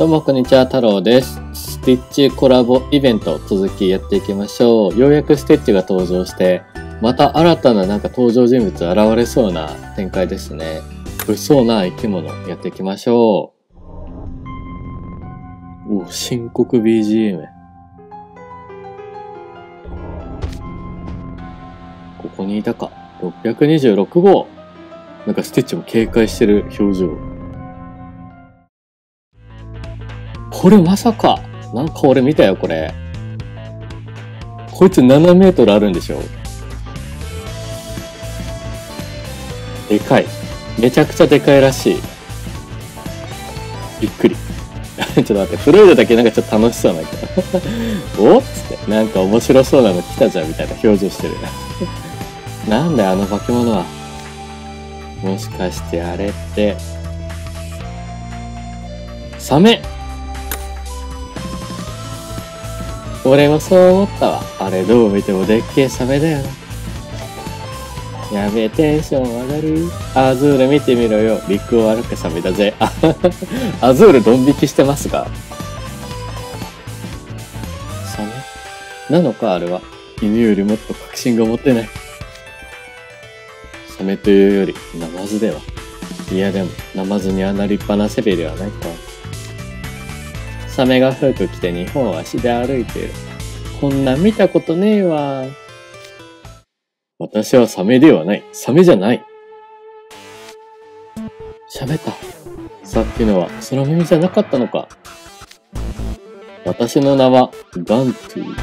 どうもこんにちは、太郎です。スティッチコラボイベント続きやっていきましょう。ようやくスティッチが登場して、また新たななんか登場人物現れそうな展開ですね。物騒な生き物やっていきましょう。お、深刻 BGM。ここにいたか。626号。なんかスティッチも警戒してる表情。これまさか。なんか俺見たよ、これ。こいつ7メートルあるんでしょでかい。めちゃくちゃでかいらしい。びっくり。ちょっと待って、フロイドだけなんかちょっと楽しそうなんだけど。おっつって、なんか面白そうなの来たじゃんみたいな表情してる。なんだよ、あの化け物は。もしかしてあれって、サメ俺もそう思ったわ。あれどう見てもでっけえサメだよ。やべえ、テンション上がる。アズール見てみろよ。陸を歩くサメだぜ。アズールドン引きしてますが。サメ？なのか、あれは？犬よりもっと確信が持ってない。サメというより、ナマズでは。いやでも、ナマズにあんな立派な背びれはないか。サメが服着て日本足で歩いてる。こんな見たことねえわ。私はサメではない。サメじゃない。喋った。さっきのは空耳じゃなかったのか。私の名はガントゥ。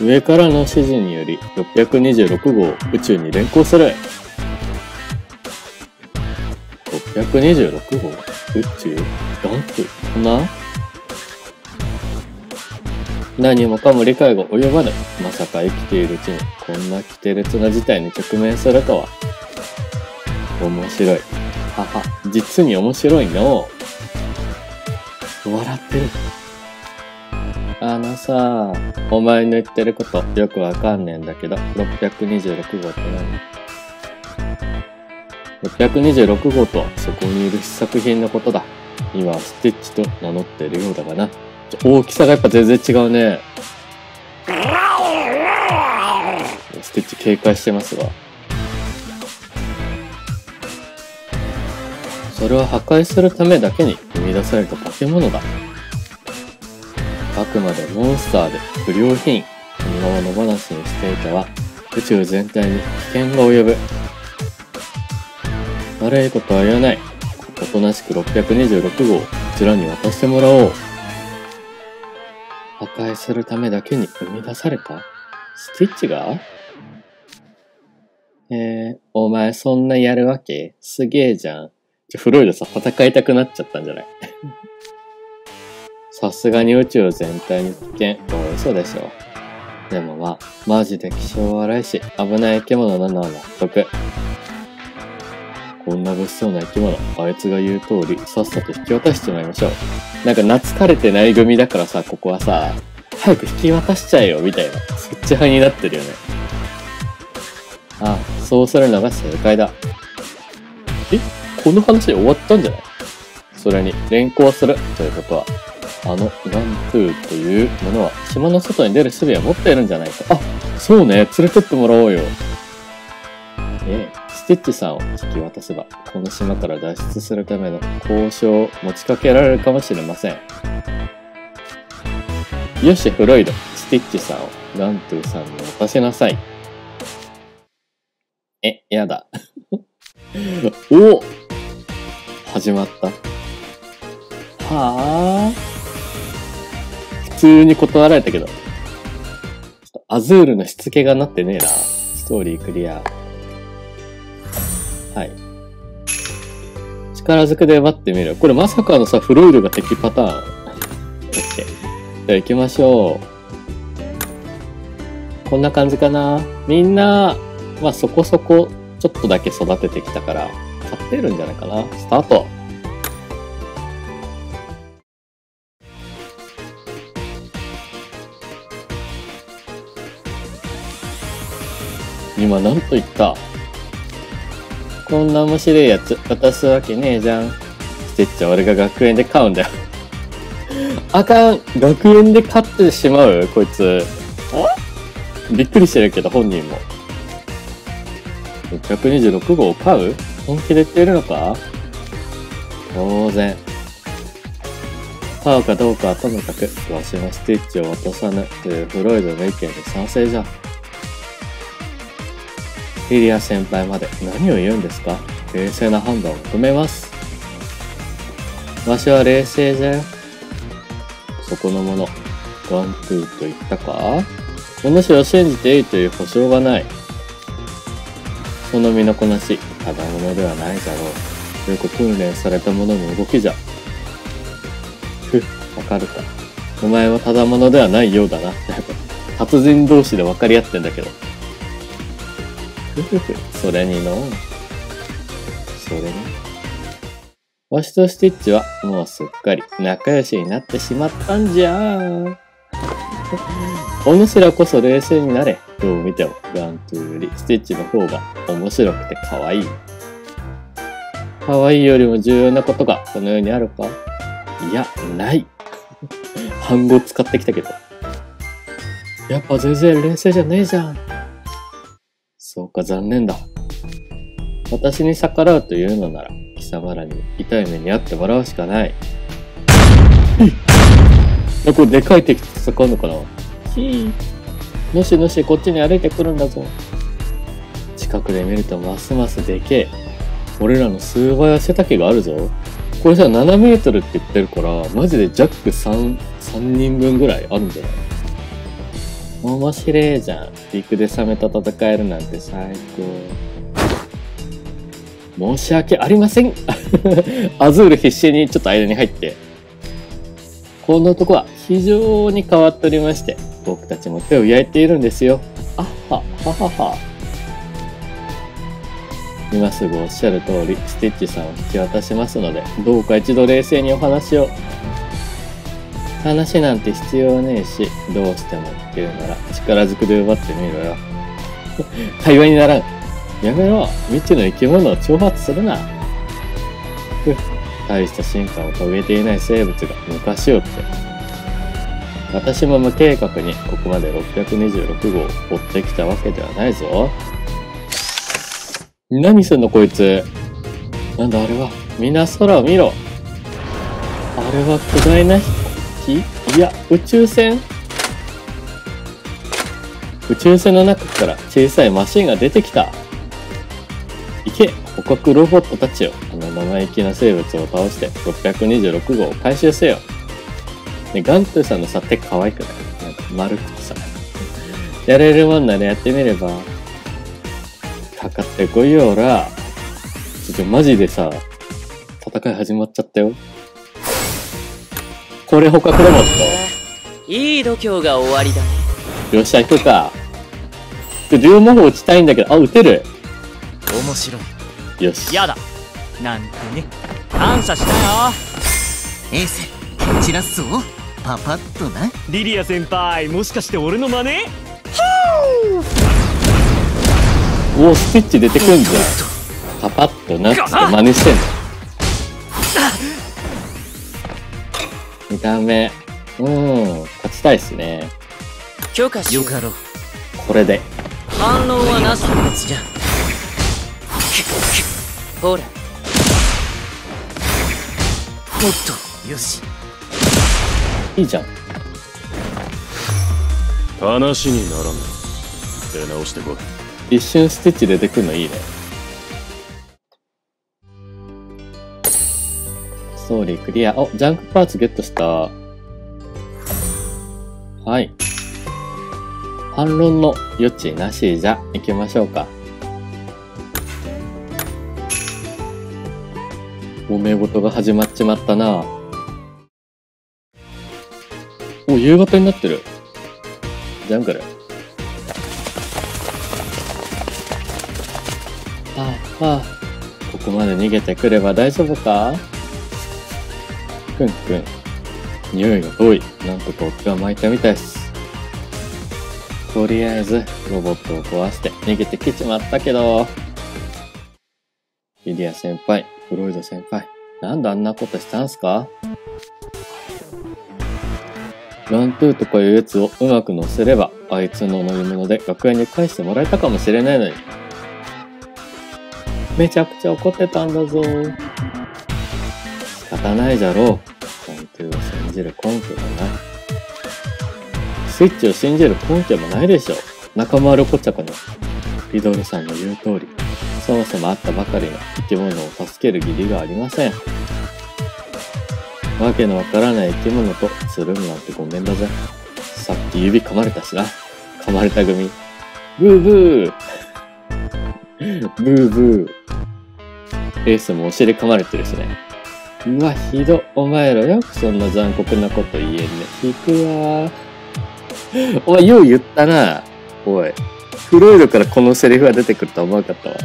上からの指示により626号宇宙に連行する。626号宇宙ガントゥーかな何もかも理解が及ばぬ。まさか生きているうちにこんな奇て烈な事態に直面するとは。面白い。はは、実に面白いの笑ってる。あのさ、お前の言ってることよくわかんねえんだけど、626号って何？?626 号とそこにいる試作品のことだ。今はステッチと名乗っているようだがな。大きさがやっぱ全然違うね。ステッチ警戒してますが。それは破壊するためだけに生み出された化け物だ。あくまでモンスターで不良品。このまま野放しにしていたは宇宙全体に危険が及ぶ。悪いことは言わない。おとなしく626号こちらに渡してもらおう。破壊するためだけに生み出された？スティッチが？えー、お前そんなやるわけ？すげえじゃん。ちょフロイドさ、戦いたくなっちゃったんじゃない？さすがに宇宙全体に危険。お嘘でしょ。でもまあ、マジで気性荒いし、危ない生き物なのは納得。こんな物騒な生き物、あいつが言う通り、さっさと引き渡しちまいましょう。なんか懐かれてない組だからさ、ここはさ、早く引き渡しちゃえよ、みたいな。そっち派になってるよね。ああ、そうするのが正解だ。え？この話終わったんじゃない？それに、連行するということは、あのガントゥーというものは島の外に出る術を持っているんじゃないか。あ、そうね、連れてってもらおうよ。ええ、スティッチさんを引き渡せば、この島から脱出するための交渉を持ちかけられるかもしれません。よし、フロイド、スティッチさんをガントゥーさんに渡しなさい。え、やだ。お始まった。はあ。普通に断られたけど。ちょっとアズールのしつけがなってねえな。ストーリークリア。はい。力ずくで奪ってみる。これまさかのさ、フロイルが敵パターン。オッケー。じゃあ行きましょう。こんな感じかな。みんな、まあそこそこちょっとだけ育ててきたから、勝ってるんじゃないかな。スタート。今なんと言った？こんな面白いやつ渡すわけねえじゃん。スティッチは俺が学園で買うんだよ。あかん学園で買ってしまう？こいつ。びっくりしてるけど、本人も。626号を買う？本気で言っているのか？当然。買うかどうかはともかく、わしもスティッチを落とさぬというフロイドの意見に賛成じゃ。リリア先輩まで何を言うんですか？冷静な判断を求めます。わしは冷静じゃよ。そこのもの、ワンツーと言ったか？お主を信じていいという保証がない。その身のこなし、ただものではないじゃろう。よく訓練された者のの動きじゃ。ふっ、わかるか。お前はただものではないようだな。達人同士で分かり合ってんだけど。ふふふ、それにの。それに。わしとスティッチはもうすっかり仲良しになってしまったんじゃ。お主らこそ冷静になれ。どう見てもガントゥーよりスティッチの方が面白くて可愛い。可愛いよりも重要なことがこの世にあるか？いや、ない。反語使ってきたけど。やっぱ全然冷静じゃねえじゃん。そうか、残念だ。私に逆らうというのなら、貴様らに痛い目に遭ってもらうしかない。えこれでかい敵と戦うのかな？ひー。のしのしこっちに歩いてくるんだぞ。近くで見るとますますでけえ。俺らの数倍は背丈があるぞ。これさ、7メートルって言ってるから、マジでジャック3、3人分ぐらいあるんじゃない？面白いじゃん。陸でサメと戦えるなんて最高。申し訳ありません。アズール必死にちょっと間に入って。この男は非常に変わっておりまして、僕たちも手を焼いているんですよ。あっは、ははは。今すぐおっしゃる通り、スティッチさんを引き渡しますので、どうか一度冷静にお話を。話なんて必要ねえし、どうしても聞けるなら力ずくで奪ってみろよ。会話にならん。やめろ。未知の生き物を挑発するな。ふっ、大した進化を遂げていない生物が昔をって。私も無計画にここまで626号を追ってきたわけではないぞ。何すんのこいつ。なんだあれは。みんな空を見ろ。あれは巨大な飛行機いや、宇宙船？宇宙船の中から小さいマシンが出てきた。行け捕獲ロボットたちよ。あの生意気な生物を倒して626号を回収せよ。ね、ガントゥさんのさ、手可愛くない？なんか丸くてさ。やれるもんならやってみれば。かかってこいよ、おら。ちょっとマジでさ、戦い始まっちゃったよ。これ捕獲ロボッいい度胸が終わりだねト。よっしゃ、行くか。で、両魔法打ちたいんだけど、あ、撃てる。面白いよし。やだなんてね感謝したよエース蹴散らすぞパパッとなリリア先輩もしかして俺の真似？おスティッチ出てくんじゃん。パパッとなっつって真似してんの。見た目。うん、勝ちたいっすね。許可しよかろうこれで。反論はなし別じゃほらもっとよしいいじゃん。話にならない出直してこい一瞬スティッチ出てくるのいいね。ストーリークリア。お、ジャンクパーツゲットした。はい。反論の余地なしじゃ、行きましょうか。揉め事が始まっちまったなお、夕方になってる。ジャングル。ああ、ああ、ここまで逃げてくれば大丈夫か？くんくん。匂いが遠い。なんとか夫が巻いたみたいっす。とりあえず、ロボットを壊して逃げてきちまったけど。リリア先輩、フロイド先輩、なんであんなことしたんすか？ラントゥーとかいうやつをうまく乗せれば、あいつの乗り物で学園に返してもらえたかもしれないのに。めちゃくちゃ怒ってたんだぞ。仕方ないじゃろう。信じる根拠がない。スイッチを信じる根拠もないでしょう。仲間あるこっちゃかな。リドルさんの言う通り、そもそもあったばかりの生き物を助ける義理がありません。わけのわからない生き物とつるむなんてごめんだぜ。さっき指噛まれたしな。噛まれた組。ブーブーブーブー。エースもお尻噛まれてるしね。うわ、ひど。お前らよくそんな残酷なこと言えんね。引くわー。お前、よう言ったな。おい。フロイドからこのセリフが出てくるとは思わなかったわ。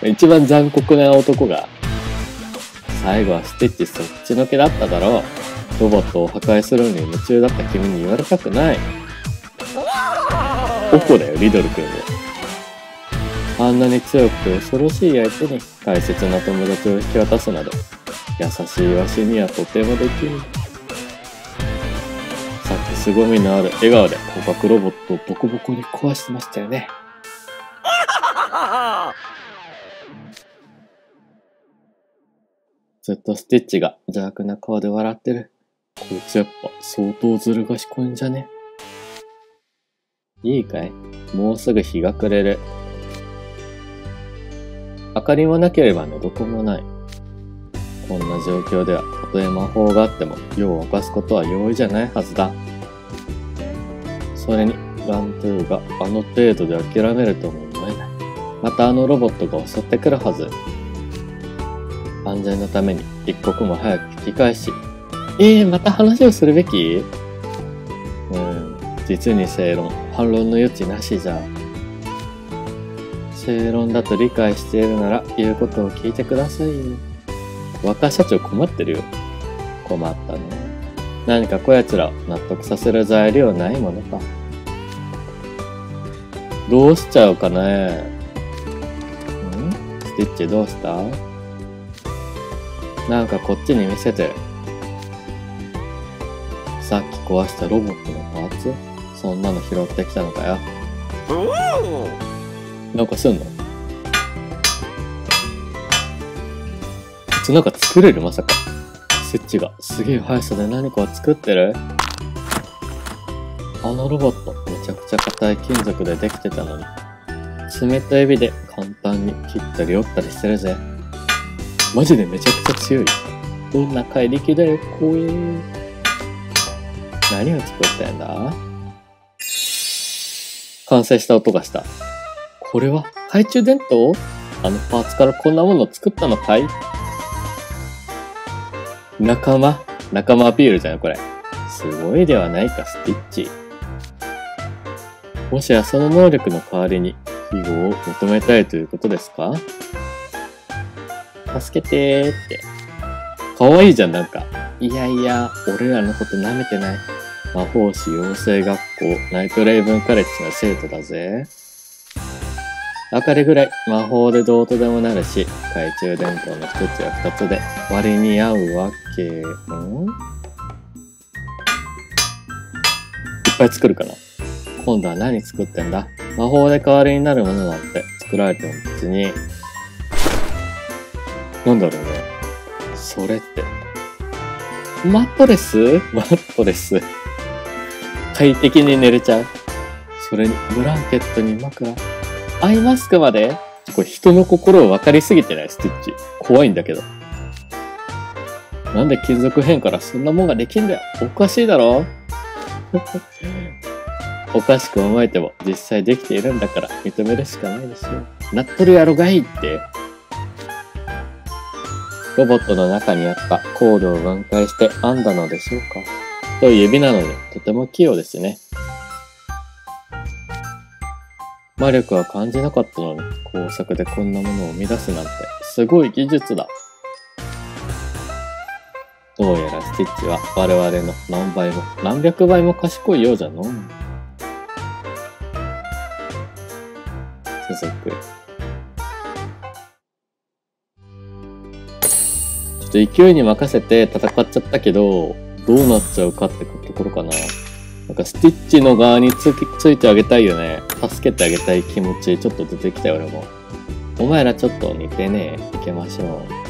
一番残酷な男が。最後はスティッチそっちのけだっただろう。ロボットを破壊するのに夢中だった君に言われたくない。おこだよ、リドル君は。あんなに強く恐ろしい相手に大切な友達を引き渡すなど、優しいわしにはとてもできる。さっき凄みのある笑顔で捕獲ロボットをボコボコに壊してましたよね。ずっとスティッチが邪悪な顔で笑ってる。こいつやっぱ相当ずる賢いんじゃね？いいかい？もうすぐ日が暮れる。明かりもなければ寝床もない。こんな状況では、たとえ魔法があっても、夜を明かすことは容易じゃないはずだ。それに、ラントゥーがあの程度で諦めるとも思えない。またあのロボットが襲ってくるはず。安全のために一刻も早く引き返し、ええー、また話をするべき？うん、実に正論、反論の余地なしじゃ。正論だと理解しているなら言うことを聞いてくださいよ。若社長困ってるよ。困ったね。何かこやつら納得させる材料ないものか。どうしちゃうかねん？スティッチどうした？なんかこっちに見せて。さっき壊したロボットのパーツ？そんなの拾ってきたのかよ。なんかすんの？こいつなんか作れる？まさか。スイッチがすげえ速さで何かを作ってる？あのロボットめちゃくちゃ硬い金属でできてたのに。冷たい指で簡単に切ったり折ったりしてるぜ。マジでめちゃくちゃ強い。どんな怪力だよ、怖え。何を作ったんだ？完成した音がした。これは？懐中電灯？あのパーツからこんなものを作ったのかい？仲間？仲間アピールじゃん、これ。すごいではないか、スティッチ。もしやその能力の代わりに、庇護を求めたいということですか？助けてーって。かわいいじゃん、なんか。いやいや、俺らのこと舐めてない。魔法師養成学校、ナイトレイブンカレッジの生徒だぜ。明かりぐらい魔法でどうとでもなるし、懐中電灯の一つや二つで割に合うわけ、んいっぱい作るかな今度は何作ってんだ？魔法で代わりになるものなんて作られても別に、なんだろうね。それって。マットレス？マットレス。快適に寝れちゃう。それにブランケットに枕。アイマスクまで？これ人の心を分かりすぎてない？スティッチ。怖いんだけど。なんで金属片からそんなもんができんだよ？おかしいだろ？おかしく思えても実際できているんだから認めるしかないですよ。なっとるやろがいって。ロボットの中にあったコードを分解して編んだのでしょうか？太い指なのにとても器用ですね。魔力は感じなかったのに工作でこんなものを生み出すなんてすごい技術だ。どうやらスティッチは我々の何倍も何百倍も賢いようじゃのう。続く。ちょっと勢いに任せて戦っちゃったけど、どうなっちゃうかってところかな。なんかスティッチの側につきついてあげたいよね。助けてあげたい気持ちちょっと出てきたよ俺も。お前らちょっと似てね行けましょう。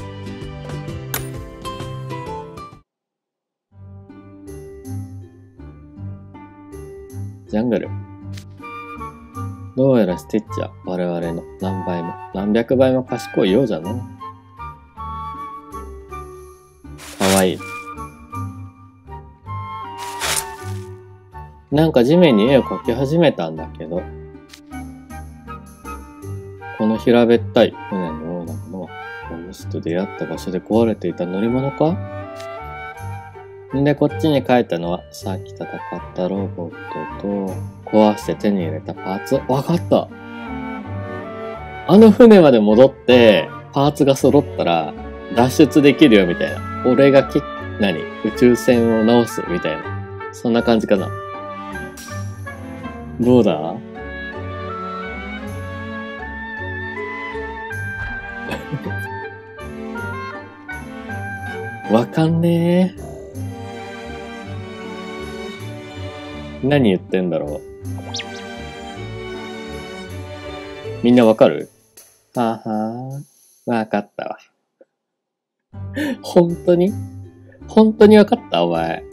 ジャングル。どうやらスティッチは我々の何倍も何百倍も賢いようじゃの。かわいい。なんか地面に絵を描き始めたんだけど、この平べったい船のようなものは、モムスと出会った場所で壊れていた乗り物か？んで、こっちに書いたのは、さっき戦ったロボットと、壊して手に入れたパーツ。わかったあの船まで戻って、パーツが揃ったら、脱出できるよ、みたいな。俺がき、何？宇宙船を直す、みたいな。そんな感じかな。どうだ？わかんねえ。何言ってんだろう。みんなわかる？はあはあ、わかったわ。本当に？本当にわかった？お前。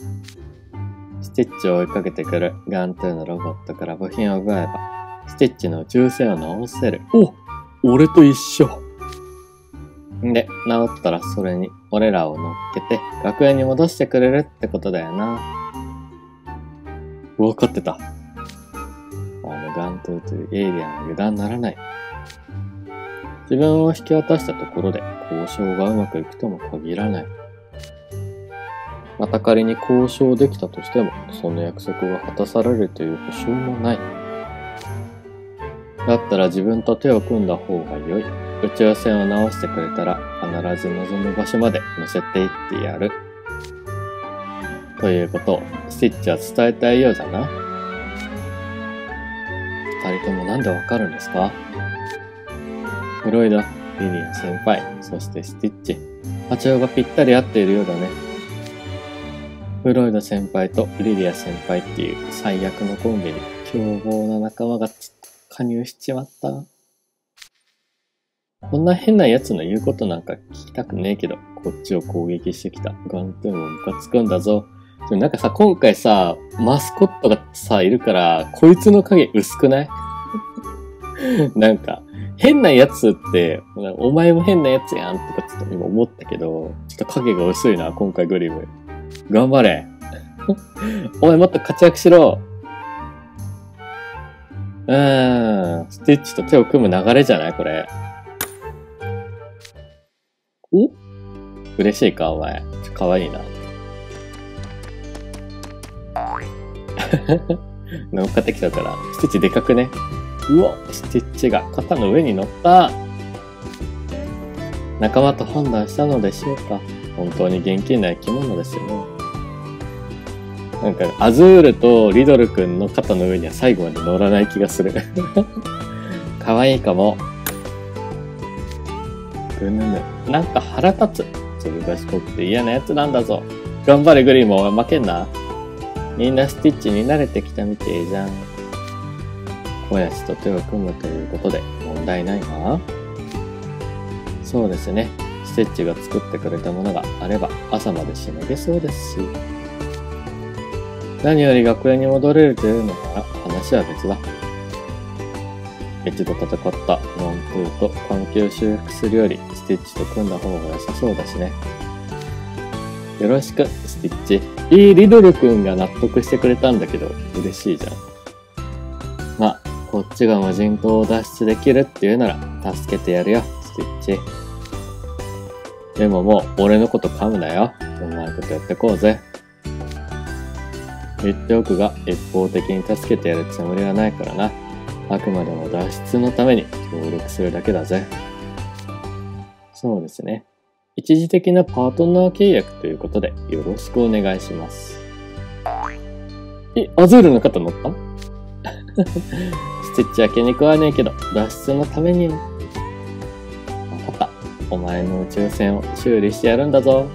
スティッチを追いかけてくるガントゥーのロボットから部品を奪えば、スティッチの宇宙船を直せる。お俺と一緒。んで、直ったらそれに俺らを乗っけて学園に戻してくれるってことだよな。わかってた。あのガントゥーというエイリアンは油断ならない。自分を引き渡したところで交渉がうまくいくとも限らない。また仮に交渉できたとしても、その約束が果たされるという保証もない。だったら自分と手を組んだ方が良い。宇宙船を直してくれたら必ず望む場所まで乗せていってやる。ということをスティッチは伝えたいようだな。二人ともなんでわかるんですか？フロイド、リリア先輩、そしてスティッチ。波長がぴったり合っているようだね。フロイド先輩とリリア先輩っていう最悪のコンビに凶暴な仲間が加入しちまった。こんな変な奴の言うことなんか聞きたくねえけど、こっちを攻撃してきたガントゥーンもムカつくんだぞ。でもなんかさ、今回さ、マスコットがさ、いるから、こいつの影薄くない？なんか、変なやつって、お前も変なやつやんとかちょっと今思ったけど、ちょっと影が薄いな、今回グリム。頑張れ。お前もっと活躍しろ。うーん、スティッチと手を組む流れじゃない？これ。お？嬉しいか、お前。かわいいな。乗っかってきたから、スティッチでかくね？うわ、スティッチが肩の上に乗った。仲間と判断したのでしょうか？本当に現金な生き物ですよね。なんか、アズールとリドル君の肩の上には最後まで乗らない気がする。可愛いかも。ぐぬぬ。なんか腹立つ。ずる賢くて嫌なやつなんだぞ。頑張れグリーンも負けんな。みんなスティッチに慣れてきたみてえじゃん。小安と手を組むということで問題ないな。そうですね。ステッチが作ってくれたものがあれば朝までしのげそうですし。何より学園に戻れるというのなら話は別だ。一度戦ったノントゥーと関係を修復するよりスティッチと組んだ方が良さそうだしね。よろしく、スティッチ。いいリドル君が納得してくれたんだけど、嬉しいじゃん。まあ、こっちが無人島を脱出できるっていうなら、助けてやるよ、スティッチ。でももう、俺のこと噛むなよ。うまいことやってこうぜ。言っておくが、一方的に助けてやるつもりはないからな。あくまでも脱出のために協力するだけだぜ。そうですね。一時的なパートナー契約ということでよろしくお願いします。え、アズールの肩乗った？ステッチは気に食わねえけど、脱出のために。お前の宇宙船を修理してやるんだぞ。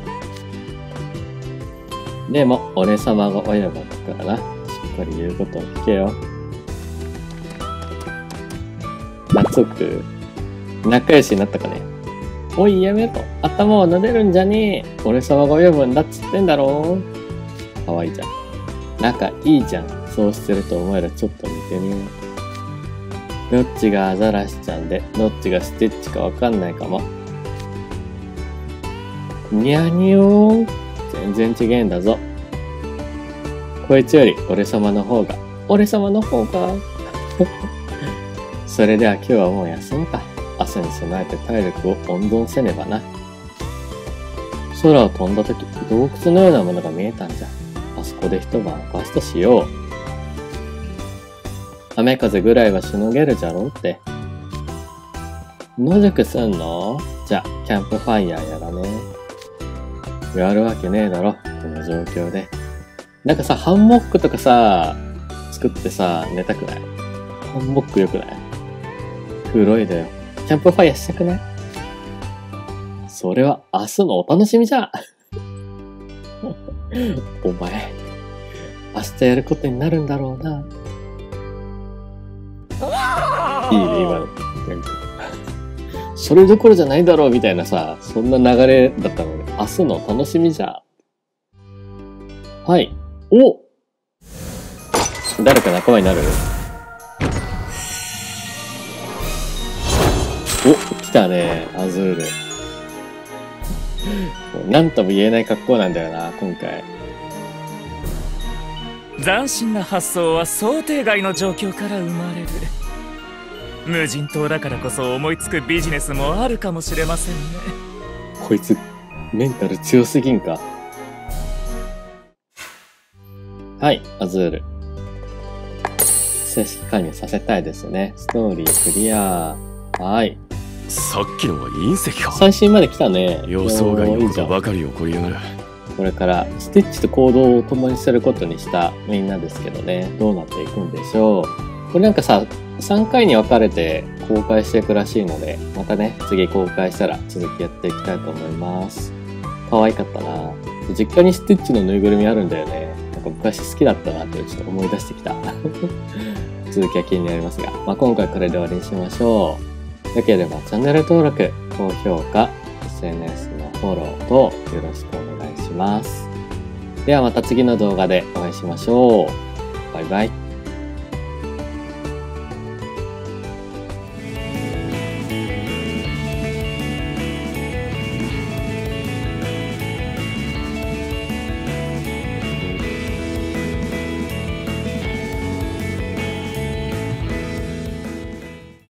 でも、俺様が親分だからな。しっかり言うことを聞けよ。夏く、仲良しになったかね。おい、やめろ。頭を撫でるんじゃねえ。俺様が親分だっつってんだろ。かわいいじゃん。仲いいじゃん。そうしてるとお前らちょっと似てねどっちがアザラシちゃんで、どっちがステッチかわかんないかも。にゃにょー。全然違えんだぞ。こいつより俺様の方が、俺様の方が。それでは今日はもう休むか。明日に備えて体力を温存せねばな。空を飛んだ時、洞窟のようなものが見えたんじゃ。あそこで一晩明かすとしよう。雨風ぐらいはしのげるじゃろうって。野宿すんの？じゃ、キャンプファイヤーやらね。やるわけねえだろ、この状況で。なんかさ、ハンモックとかさ、作ってさ、寝たくない？ハンモックよくない？黒いだよ。キャンプファイヤーしたくない？それは明日のお楽しみじゃ お前、明日やることになるんだろうな。いいね、今の。それどころじゃないだろうみたいなさ、そんな流れだったので、明日の楽しみじゃ。はい。お誰か仲間になる？お、来たね、アズール。もうなんとも言えない格好なんだよな、今回。斬新な発想は想定外の状況から生まれる無人島だからこそ思いつくビジネスもあるかもしれませんねこいつ、メンタル強すぎんか？はい、アズール。正式加入させたいですね。ストーリークリア。はい。さっきのは隕石か最新まで来たね。予想外のこおーいいじゃんとばかり起こりやがるこれからスティッチと行動を共にすることにしたみんなですけどね、どうなっていくんでしょう。これなんかさ、3回に分かれて公開していくらしいので、またね、次公開したら続きやっていきたいと思います。可愛かったな実家にスティッチのぬいぐるみあるんだよね。なんか昔好きだったなってちょっと思い出してきた。続きは気になりますが、まあ、今回これで終わりにしましょう。よければチャンネル登録、高評価、SNS のフォローとよろしくお願いします。ではまた次の動画でお会いしましょう。バイバイ。